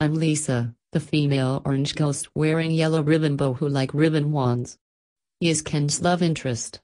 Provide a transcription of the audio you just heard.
I'm Lisa, the female orange ghost wearing yellow ribbon bow who like ribbon wands. He is Ken's love interest.